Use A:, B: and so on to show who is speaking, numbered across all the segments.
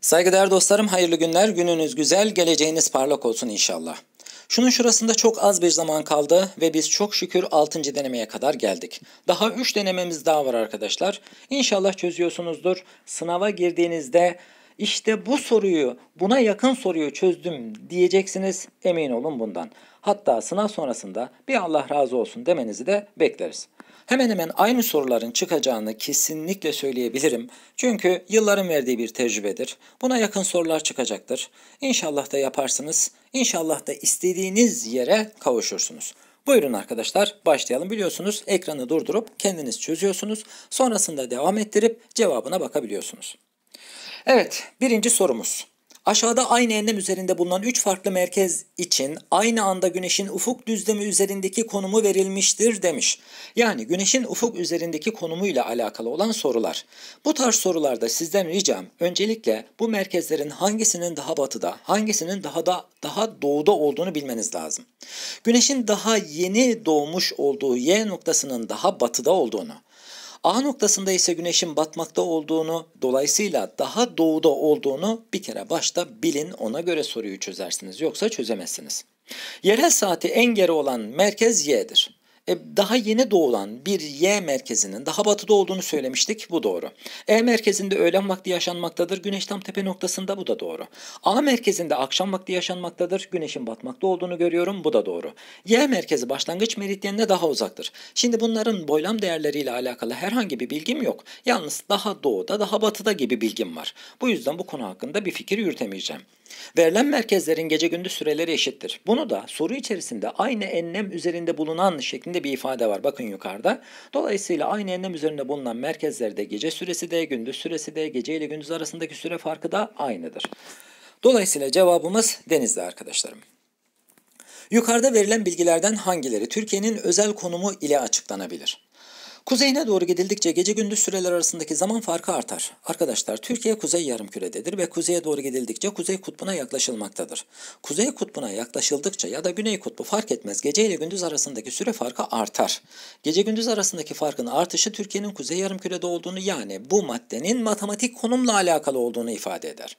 A: Saygıdeğer dostlarım hayırlı günler. Gününüz güzel, geleceğiniz parlak olsun inşallah. Şunun şurasında çok az bir zaman kaldı ve biz çok şükür 6. denemeye kadar geldik. Daha 3 denememiz daha var arkadaşlar. İnşallah çözüyorsunuzdur. Sınava girdiğinizde işte bu soruyu, buna yakın soruyu çözdüm diyeceksiniz. Emin olun bundan. Hatta sınav sonrasında bir Allah razı olsun demenizi de bekleriz. Hemen hemen aynı soruların çıkacağını kesinlikle söyleyebilirim. Çünkü yılların verdiği bir tecrübedir. Buna yakın sorular çıkacaktır. İnşallah da yaparsınız. İnşallah da istediğiniz yere kavuşursunuz. Buyurun arkadaşlar başlayalım. Biliyorsunuz ekranı durdurup kendiniz çözüyorsunuz. Sonrasında devam ettirip cevabına bakabiliyorsunuz. Evet birinci sorumuz. Aşağıda aynı enlem üzerinde bulunan üç farklı merkez için aynı anda güneşin ufuk düzlemi üzerindeki konumu verilmiştir demiş. Yani güneşin ufuk üzerindeki konumuyla alakalı olan sorular. Bu tarz sorularda sizden ricam öncelikle bu merkezlerin hangisinin daha batıda, hangisinin daha da daha doğuda olduğunu bilmeniz lazım. Güneşin daha yeni doğmuş olduğu Y noktasının daha batıda olduğunu, A noktasında ise güneşin batmakta olduğunu, dolayısıyla daha doğuda olduğunu bir kere başta bilin ona göre soruyu çözersiniz. Yoksa çözemezsiniz. Yerel saati en geri olan merkez Y'dir. E, daha yeni doğulan bir Y merkezinin daha batıda olduğunu söylemiştik. Bu doğru. E merkezinde öğlen vakti yaşanmaktadır. Güneş tam tepe noktasında bu da doğru. A merkezinde akşam vakti yaşanmaktadır. Güneşin batmakta olduğunu görüyorum. Bu da doğru. Y merkezi başlangıç meridyenine daha uzaktır. Şimdi bunların boylam değerleriyle alakalı herhangi bir bilgim yok. Yalnız daha doğuda daha batıda gibi bilgim var. Bu yüzden bu konu hakkında bir fikir yürütemeyeceğim. Verilen merkezlerin gece gündüz süreleri eşittir. Bunu da soru içerisinde aynı enlem üzerinde bulunan şeklinde bir ifade var. Bakın yukarıda. Dolayısıyla aynı enlem üzerinde bulunan merkezlerde gece süresi de gündüz süresi de gece ile gündüz arasındaki süre farkı da aynıdır. Dolayısıyla cevabımız denizde arkadaşlarım. Yukarıda verilen bilgilerden hangileri Türkiye'nin özel konumu ile açıklanabilir? Kuzeyine doğru gidildikçe gece gündüz süreler arasındaki zaman farkı artar. Arkadaşlar Türkiye kuzey yarımkürededir ve kuzeye doğru gidildikçe kuzey kutbuna yaklaşılmaktadır. Kuzey kutbuna yaklaşıldıkça ya da güney kutbu fark etmez gece ile gündüz arasındaki süre farkı artar. Gece gündüz arasındaki farkın artışı Türkiye'nin kuzey yarımkürede olduğunu yani bu maddenin matematik konumla alakalı olduğunu ifade eder.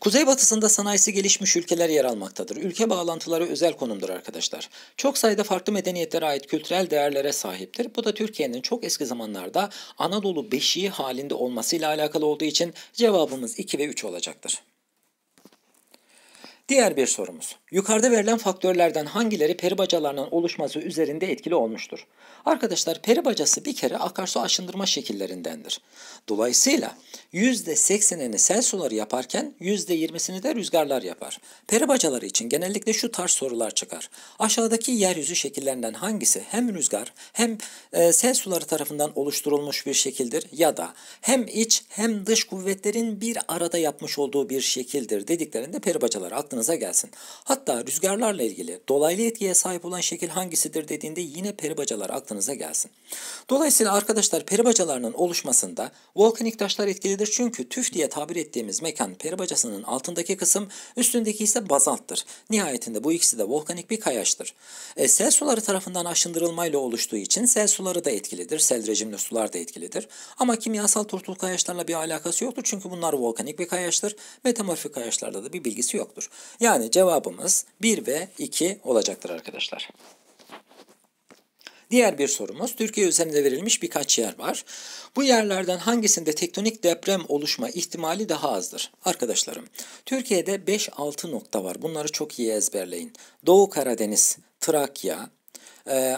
A: Kuzeybatısında sanayisi gelişmiş ülkeler yer almaktadır. Ülke bağlantıları özel konumdur arkadaşlar. Çok sayıda farklı medeniyetlere ait kültürel değerlere sahiptir. Bu da Türkiye'nin çok eski zamanlarda Anadolu beşiği halinde olmasıyla alakalı olduğu için cevabımız 2 ve 3 olacaktır. Diğer bir sorumuz. Yukarıda verilen faktörlerden hangileri peri bacalarının oluşması üzerinde etkili olmuştur? Arkadaşlar peri bacası bir kere akarsu aşındırma şekillerindendir. Dolayısıyla %80'ini sel suları yaparken %20'sini de rüzgarlar yapar. Peri bacaları için genellikle şu tarz sorular çıkar. Aşağıdaki yeryüzü şekillerinden hangisi hem rüzgar hem e, sel suları tarafından oluşturulmuş bir şekildir ya da hem iç hem dış kuvvetlerin bir arada yapmış olduğu bir şekildir dediklerinde peri bacaları aklınıza gelsin. Hatta rüzgarlarla ilgili dolaylı etkiye sahip olan şekil hangisidir dediğinde yine peri bacalar aklınıza gelsin. Dolayısıyla arkadaşlar peri bacalarının oluşmasında volkanik taşlar etkilidir çünkü tüf diye tabir ettiğimiz mekan peri bacasının altındaki kısım üstündeki ise bazalttır. Nihayetinde bu ikisi de volkanik bir kayaçtır. E, sel suları tarafından aşındırılmayla oluştuğu için sel suları da etkilidir. Sel rejimli sular da etkilidir. Ama kimyasal turtul kayaçlarla bir alakası yoktur çünkü bunlar volkanik bir kayaçtır. Metamorfik kayaçlarla da bir bilgisi yoktur. Yani cevabımız 1 ve 2 olacaktır arkadaşlar. Diğer bir sorumuz, Türkiye üzerinde verilmiş birkaç yer var. Bu yerlerden hangisinde tektonik deprem oluşma ihtimali daha azdır? Arkadaşlarım, Türkiye'de 5-6 nokta var. Bunları çok iyi ezberleyin. Doğu Karadeniz, Trakya,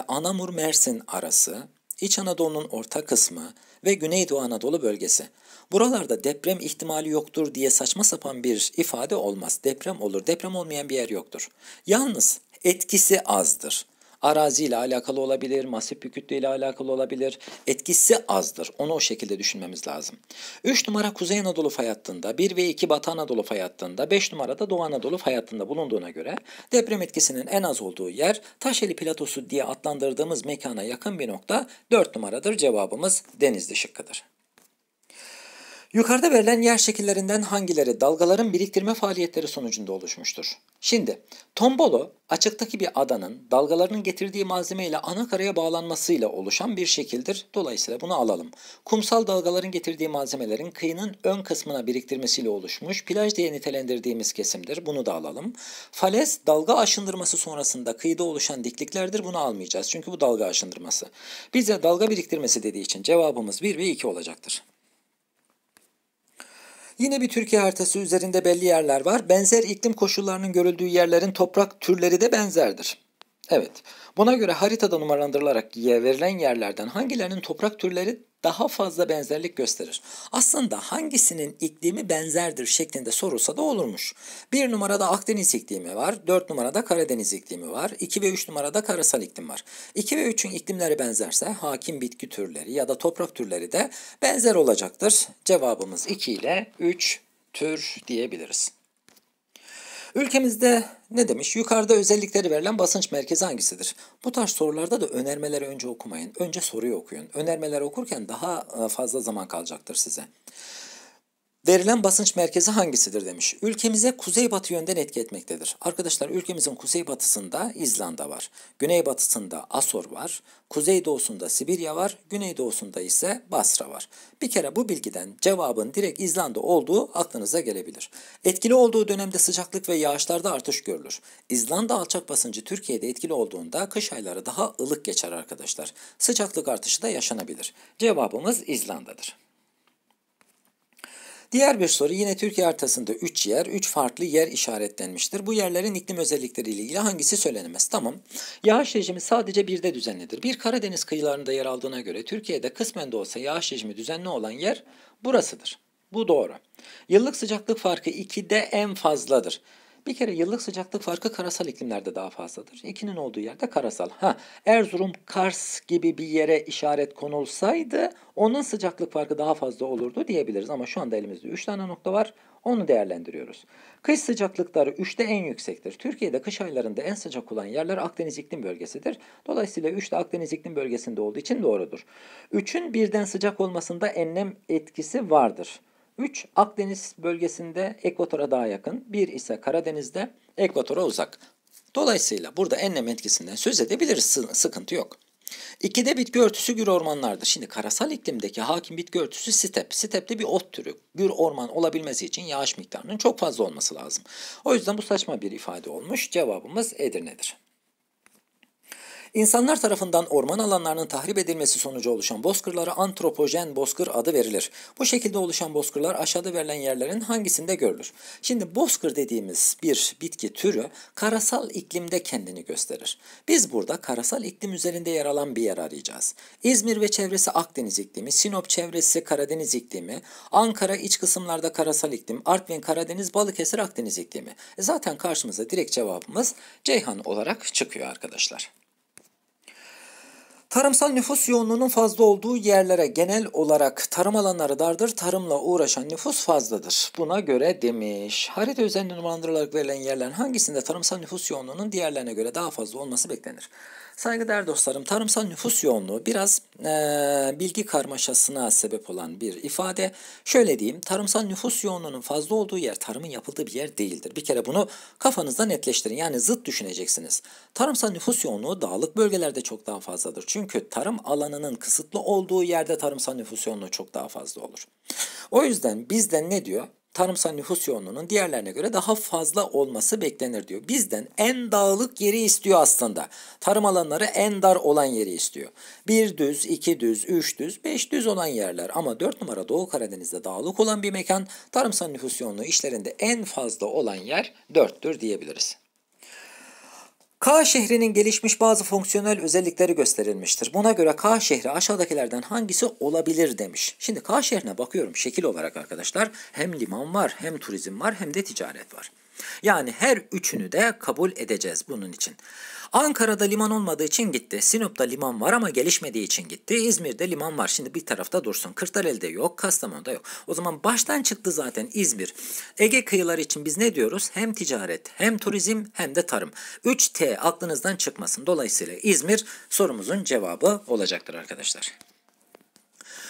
A: Anamur-Mersin arası, İç Anadolu'nun orta kısmı ve Güneydoğu Anadolu bölgesi. Buralarda deprem ihtimali yoktur diye saçma sapan bir ifade olmaz. Deprem olur. Deprem olmayan bir yer yoktur. Yalnız etkisi azdır araziyle alakalı olabilir, masif bir ile alakalı olabilir. Etkisi azdır. Onu o şekilde düşünmemiz lazım. 3 numara Kuzey Anadolu fay hattında, 1 ve 2 Batı Anadolu fay hattında, 5 numarada Doğu Anadolu fay hattında bulunduğuna göre deprem etkisinin en az olduğu yer Taşeli Platosu diye adlandırdığımız mekana yakın bir nokta 4 numaradır. Cevabımız Denizli şıkkıdır. Yukarıda verilen yer şekillerinden hangileri dalgaların biriktirme faaliyetleri sonucunda oluşmuştur? Şimdi tombolo açıktaki bir adanın dalgalarının getirdiği malzeme ile ana karaya bağlanmasıyla oluşan bir şekildir. Dolayısıyla bunu alalım. Kumsal dalgaların getirdiği malzemelerin kıyının ön kısmına biriktirmesiyle oluşmuş plaj diye nitelendirdiğimiz kesimdir. Bunu da alalım. Falez dalga aşındırması sonrasında kıyıda oluşan dikliklerdir. Bunu almayacağız çünkü bu dalga aşındırması. Bize dalga biriktirmesi dediği için cevabımız 1 ve 2 olacaktır. Yine bir Türkiye haritası üzerinde belli yerler var. Benzer iklim koşullarının görüldüğü yerlerin toprak türleri de benzerdir. Evet, buna göre haritada numaralandırılarak verilen yerlerden hangilerinin toprak türleri daha fazla benzerlik gösterir. Aslında hangisinin iklimi benzerdir şeklinde sorulsa da olurmuş. Bir numarada Akdeniz iklimi var, dört numarada Karadeniz iklimi var, iki ve üç numarada karasal iklim var. İki ve üçün iklimleri benzerse hakim bitki türleri ya da toprak türleri de benzer olacaktır. Cevabımız 2 ile 3 tür diyebiliriz. Ülkemizde ne demiş? Yukarıda özellikleri verilen basınç merkezi hangisidir? Bu tarz sorularda da önermeleri önce okumayın. Önce soruyu okuyun. Önermeleri okurken daha e, fazla zaman kalacaktır size. Verilen basınç merkezi hangisidir demiş. Ülkemize kuzeybatı yönden etki etmektedir. Arkadaşlar ülkemizin kuzeybatısında İzlanda var. Güneybatısında Asor var. Kuzeydoğusunda Sibirya var. Güneydoğusunda ise Basra var. Bir kere bu bilgiden cevabın direkt İzlanda olduğu aklınıza gelebilir. Etkili olduğu dönemde sıcaklık ve yağışlarda artış görülür. İzlanda alçak basıncı Türkiye'de etkili olduğunda kış ayları daha ılık geçer arkadaşlar. Sıcaklık artışı da yaşanabilir. Cevabımız İzlanda'dır. Diğer bir soru yine Türkiye haritasında 3 yer, 3 farklı yer işaretlenmiştir. Bu yerlerin iklim özellikleri ile ilgili hangisi söylenemez? Tamam. Yağış rejimi sadece birde düzenlidir. Bir Karadeniz kıyılarında yer aldığına göre Türkiye'de kısmen de olsa yağış rejimi düzenli olan yer burasıdır. Bu doğru. Yıllık sıcaklık farkı 2'de en fazladır. Bir kere yıllık sıcaklık farkı karasal iklimlerde daha fazladır. İkinin olduğu yerde karasal. Ha, Erzurum, Kars gibi bir yere işaret konulsaydı onun sıcaklık farkı daha fazla olurdu diyebiliriz. Ama şu anda elimizde 3 tane nokta var. Onu değerlendiriyoruz. Kış sıcaklıkları 3'te en yüksektir. Türkiye'de kış aylarında en sıcak olan yerler Akdeniz iklim bölgesidir. Dolayısıyla 3 de Akdeniz iklim bölgesinde olduğu için doğrudur. 3'ün birden sıcak olmasında enlem etkisi vardır. 3 Akdeniz bölgesinde ekvatora daha yakın, 1 ise Karadeniz'de ekvatora uzak. Dolayısıyla burada enlem etkisinden söz edebiliriz, sıkıntı yok. İkide bitki örtüsü gür ormanlardır. Şimdi karasal iklimdeki hakim bitki örtüsü step. Step de bir ot türü. Gür orman olabilmesi için yağış miktarının çok fazla olması lazım. O yüzden bu saçma bir ifade olmuş. Cevabımız Edirne'dir. İnsanlar tarafından orman alanlarının tahrip edilmesi sonucu oluşan bozkırlara antropojen bozkır adı verilir. Bu şekilde oluşan bozkırlar aşağıda verilen yerlerin hangisinde görülür? Şimdi bozkır dediğimiz bir bitki türü karasal iklimde kendini gösterir. Biz burada karasal iklim üzerinde yer alan bir yer arayacağız. İzmir ve çevresi Akdeniz iklimi, Sinop çevresi Karadeniz iklimi, Ankara iç kısımlarda karasal iklim, Artvin Karadeniz, Balıkesir Akdeniz iklimi. E zaten karşımıza direkt cevabımız Ceyhan olarak çıkıyor arkadaşlar. Tarımsal nüfus yoğunluğunun fazla olduğu yerlere genel olarak tarım alanları dardır, tarımla uğraşan nüfus fazladır. Buna göre demiş. Harita üzerinde numaralandırılarak verilen yerlerin hangisinde tarımsal nüfus yoğunluğunun diğerlerine göre daha fazla olması beklenir? Saygıdeğer dostlarım, tarımsal nüfus yoğunluğu biraz e, bilgi karmaşasına sebep olan bir ifade. Şöyle diyeyim, tarımsal nüfus yoğunluğunun fazla olduğu yer tarımın yapıldığı bir yer değildir. Bir kere bunu kafanızda netleştirin. Yani zıt düşüneceksiniz. Tarımsal nüfus yoğunluğu dağlık bölgelerde çok daha fazladır. Çünkü tarım alanının kısıtlı olduğu yerde tarımsal nüfus yoğunluğu çok daha fazla olur. O yüzden bizden ne diyor? Tarımsal nüfus yoğunluğunun diğerlerine göre daha fazla olması beklenir diyor. Bizden en dağlık yeri istiyor aslında. Tarım alanları en dar olan yeri istiyor. Bir düz, iki düz, üç düz, beş düz olan yerler ama dört numara Doğu Karadeniz'de dağlık olan bir mekan tarımsal nüfus yoğunluğu işlerinde en fazla olan yer dörttür diyebiliriz. K şehrinin gelişmiş bazı fonksiyonel özellikleri gösterilmiştir. Buna göre K şehri aşağıdakilerden hangisi olabilir demiş. Şimdi K şehrine bakıyorum şekil olarak arkadaşlar. Hem liman var, hem turizm var, hem de ticaret var. Yani her üçünü de kabul edeceğiz bunun için. Ankara'da liman olmadığı için gitti. Sinop'ta liman var ama gelişmediği için gitti. İzmir'de liman var. Şimdi bir tarafta dursun. Kırklareli'de yok, Kastamonu'da yok. O zaman baştan çıktı zaten İzmir. Ege kıyıları için biz ne diyoruz? Hem ticaret, hem turizm, hem de tarım. 3T aklınızdan çıkmasın. Dolayısıyla İzmir sorumuzun cevabı olacaktır arkadaşlar.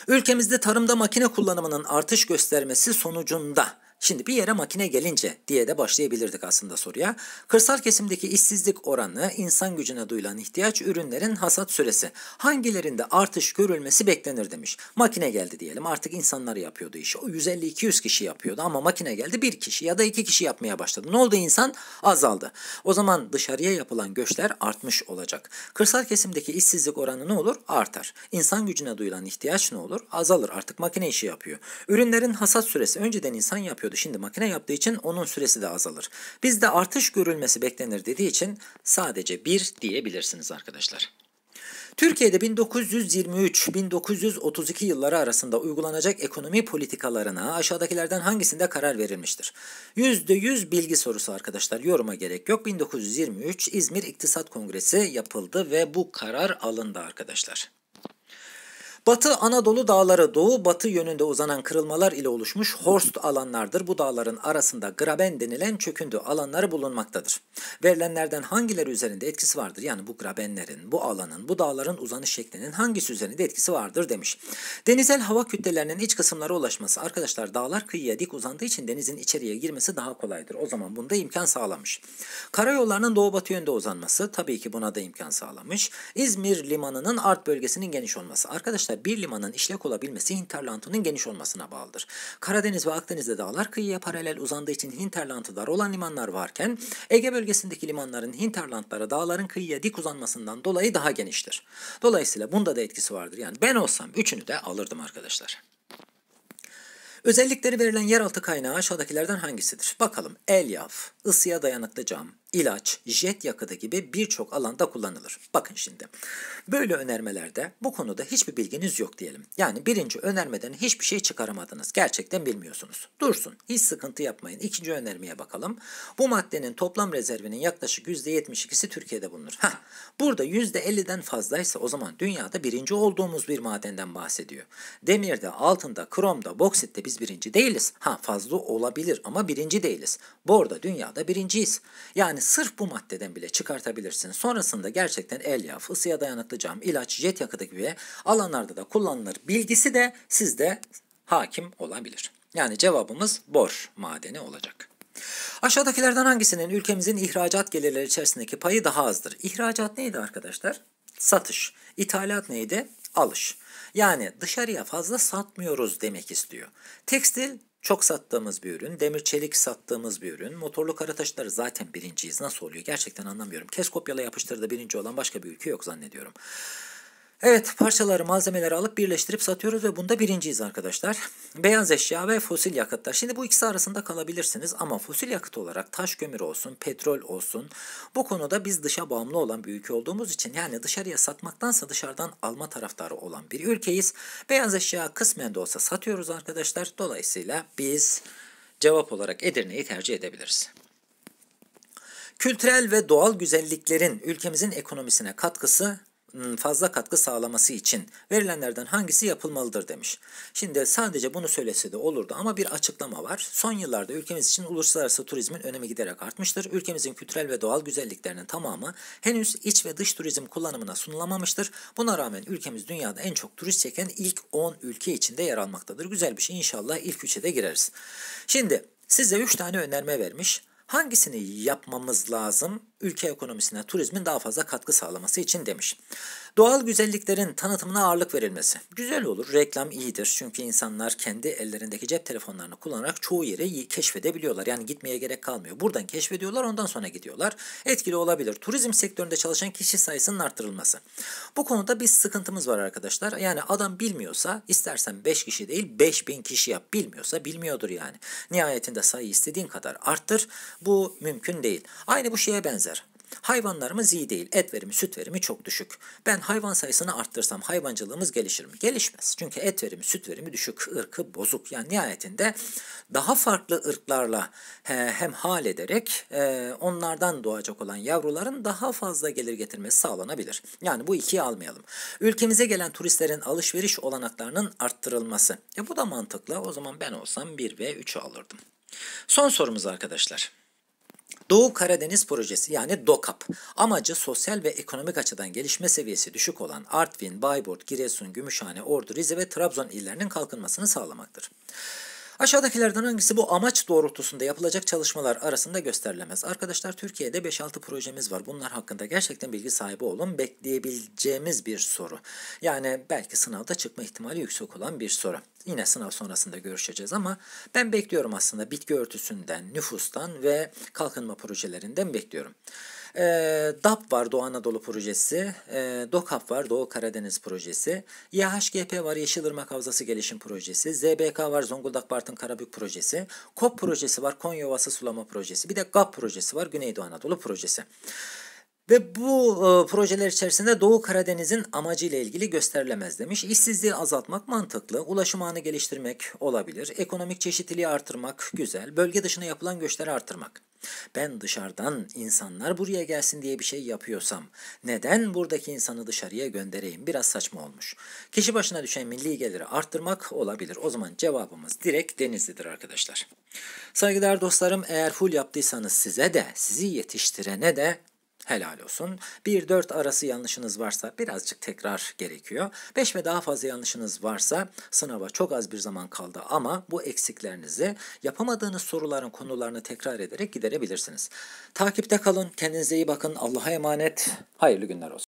A: Ülkemizde tarımda makine kullanımının artış göstermesi sonucunda Şimdi bir yere makine gelince diye de başlayabilirdik aslında soruya. Kırsal kesimdeki işsizlik oranı, insan gücüne duyulan ihtiyaç, ürünlerin hasat süresi. Hangilerinde artış görülmesi beklenir demiş. Makine geldi diyelim artık insanlar yapıyordu işi. O 150-200 kişi yapıyordu ama makine geldi bir kişi ya da iki kişi yapmaya başladı. Ne oldu insan? Azaldı. O zaman dışarıya yapılan göçler artmış olacak. Kırsal kesimdeki işsizlik oranı ne olur? Artar. İnsan gücüne duyulan ihtiyaç ne olur? Azalır. Artık makine işi yapıyor. Ürünlerin hasat süresi önceden insan yapıyor yapıyordu. Şimdi makine yaptığı için onun süresi de azalır. Bizde artış görülmesi beklenir dediği için sadece bir diyebilirsiniz arkadaşlar. Türkiye'de 1923-1932 yılları arasında uygulanacak ekonomi politikalarına aşağıdakilerden hangisinde karar verilmiştir? %100 bilgi sorusu arkadaşlar yoruma gerek yok. 1923 İzmir İktisat Kongresi yapıldı ve bu karar alındı arkadaşlar. Batı Anadolu dağları doğu batı yönünde uzanan kırılmalar ile oluşmuş horst alanlardır. Bu dağların arasında graben denilen çöküntü alanları bulunmaktadır. Verilenlerden hangileri üzerinde etkisi vardır? Yani bu grabenlerin, bu alanın, bu dağların uzanış şeklinin hangisi üzerinde etkisi vardır demiş. Denizel hava kütlelerinin iç kısımlara ulaşması. Arkadaşlar dağlar kıyıya dik uzandığı için denizin içeriye girmesi daha kolaydır. O zaman bunda imkan sağlamış. Karayollarının doğu batı yönde uzanması tabii ki buna da imkan sağlamış. İzmir limanının art bölgesinin geniş olması. Arkadaşlar bir limanın işlek olabilmesi hinterlandının geniş olmasına bağlıdır. Karadeniz ve Akdeniz'de dağlar kıyıya paralel uzandığı için hinterlandı dar olan limanlar varken Ege bölgesindeki limanların hinterlandlara dağların kıyıya dik uzanmasından dolayı daha geniştir. Dolayısıyla bunda da etkisi vardır. Yani ben olsam üçünü de alırdım arkadaşlar. Özellikleri verilen yeraltı kaynağı aşağıdakilerden hangisidir? Bakalım. Elyaf, ısıya dayanıklı cam, ilaç, jet yakıtı gibi birçok alanda kullanılır. Bakın şimdi. Böyle önermelerde bu konuda hiçbir bilginiz yok diyelim. Yani birinci önermeden hiçbir şey çıkaramadınız. Gerçekten bilmiyorsunuz. Dursun. Hiç sıkıntı yapmayın. İkinci önermeye bakalım. Bu maddenin toplam rezervinin yaklaşık %72'si Türkiye'de bulunur. Ha, burada %50'den fazlaysa o zaman dünyada birinci olduğumuz bir madenden bahsediyor. Demirde, altında, kromda, boksitte biz birinci değiliz. Ha fazla olabilir ama birinci değiliz. Borda dünyada birinciyiz. Yani yani sırf bu maddeden bile çıkartabilirsin. Sonrasında gerçekten elyaf, ısıya dayanıklı cam, ilaç, jet yakıtı gibi alanlarda da kullanılır. Bilgisi de sizde hakim olabilir. Yani cevabımız bor madeni olacak. Aşağıdakilerden hangisinin ülkemizin ihracat gelirleri içerisindeki payı daha azdır? İhracat neydi arkadaşlar? Satış. İthalat neydi? Alış. Yani dışarıya fazla satmıyoruz demek istiyor. Tekstil çok sattığımız bir ürün, demir çelik sattığımız bir ürün. Motorlu kara taşları zaten birinciyiz. Nasıl oluyor? Gerçekten anlamıyorum. Kes kopyala yapıştırda birinci olan başka bir ülke yok zannediyorum. Evet parçaları malzemeleri alıp birleştirip satıyoruz ve bunda birinciyiz arkadaşlar. Beyaz eşya ve fosil yakıtlar. Şimdi bu ikisi arasında kalabilirsiniz ama fosil yakıt olarak taş kömür olsun, petrol olsun bu konuda biz dışa bağımlı olan bir ülke olduğumuz için yani dışarıya satmaktansa dışarıdan alma taraftarı olan bir ülkeyiz. Beyaz eşya kısmen de olsa satıyoruz arkadaşlar. Dolayısıyla biz cevap olarak Edirne'yi tercih edebiliriz. Kültürel ve doğal güzelliklerin ülkemizin ekonomisine katkısı fazla katkı sağlaması için verilenlerden hangisi yapılmalıdır demiş. Şimdi sadece bunu söylese de olurdu ama bir açıklama var. Son yıllarda ülkemiz için uluslararası turizmin önemi giderek artmıştır. Ülkemizin kültürel ve doğal güzelliklerinin tamamı henüz iç ve dış turizm kullanımına sunulamamıştır. Buna rağmen ülkemiz dünyada en çok turist çeken ilk 10 ülke içinde yer almaktadır. Güzel bir şey inşallah ilk 3'e de gireriz. Şimdi size 3 tane önerme vermiş. Hangisini yapmamız lazım? Ülke ekonomisine turizmin daha fazla katkı sağlaması için demiş. Doğal güzelliklerin tanıtımına ağırlık verilmesi. Güzel olur, reklam iyidir. Çünkü insanlar kendi ellerindeki cep telefonlarını kullanarak çoğu yeri keşfedebiliyorlar. Yani gitmeye gerek kalmıyor. Buradan keşfediyorlar, ondan sonra gidiyorlar. Etkili olabilir. Turizm sektöründe çalışan kişi sayısının arttırılması. Bu konuda bir sıkıntımız var arkadaşlar. Yani adam bilmiyorsa istersen 5 kişi değil 5000 kişi yap. Bilmiyorsa bilmiyordur yani. Nihayetinde sayı istediğin kadar arttır. Bu mümkün değil. Aynı bu şeye benzer. Hayvanlarımız iyi değil. Et verimi, süt verimi çok düşük. Ben hayvan sayısını arttırsam hayvancılığımız gelişir mi? Gelişmez. Çünkü et verimi, süt verimi düşük. ırkı bozuk. Yani nihayetinde daha farklı ırklarla hem hal ederek e, onlardan doğacak olan yavruların daha fazla gelir getirmesi sağlanabilir. Yani bu ikiyi almayalım. Ülkemize gelen turistlerin alışveriş olanaklarının arttırılması. E bu da mantıklı. O zaman ben olsam 1 ve 3'ü alırdım. Son sorumuz arkadaşlar. Doğu Karadeniz Projesi yani DOKAP amacı sosyal ve ekonomik açıdan gelişme seviyesi düşük olan Artvin, Bayburt, Giresun, Gümüşhane, Ordu, Rize ve Trabzon illerinin kalkınmasını sağlamaktır. Aşağıdakilerden hangisi bu amaç doğrultusunda yapılacak çalışmalar arasında gösterilemez? Arkadaşlar Türkiye'de 5-6 projemiz var. Bunlar hakkında gerçekten bilgi sahibi olun. Bekleyebileceğimiz bir soru. Yani belki sınavda çıkma ihtimali yüksek olan bir soru. Yine sınav sonrasında görüşeceğiz ama ben bekliyorum aslında bitki örtüsünden, nüfustan ve kalkınma projelerinden bekliyorum. E, DAP var Doğu Anadolu Projesi, e, DOKAP var Doğu Karadeniz Projesi, YHGP var Yeşilırmak Havzası Gelişim Projesi, ZBK var Zonguldak Bartın Karabük Projesi, KOP Projesi var Konya Ovası Sulama Projesi, bir de GAP Projesi var Güneydoğu Anadolu Projesi. Ve bu e, projeler içerisinde Doğu Karadeniz'in amacıyla ilgili gösterilemez demiş. İşsizliği azaltmak mantıklı, ulaşım ağını geliştirmek olabilir, ekonomik çeşitliliği artırmak güzel, bölge dışına yapılan göçleri artırmak. Ben dışarıdan insanlar buraya gelsin diye bir şey yapıyorsam neden buradaki insanı dışarıya göndereyim? Biraz saçma olmuş. Kişi başına düşen milli geliri arttırmak olabilir. O zaman cevabımız direkt Denizli'dir arkadaşlar. Saygıdeğer dostlarım eğer full yaptıysanız size de sizi yetiştirene de helal olsun. 1-4 arası yanlışınız varsa birazcık tekrar gerekiyor. 5 ve daha fazla yanlışınız varsa sınava çok az bir zaman kaldı ama bu eksiklerinizi yapamadığınız soruların konularını tekrar ederek giderebilirsiniz. Takipte kalın, kendinize iyi bakın, Allah'a emanet, hayırlı günler olsun.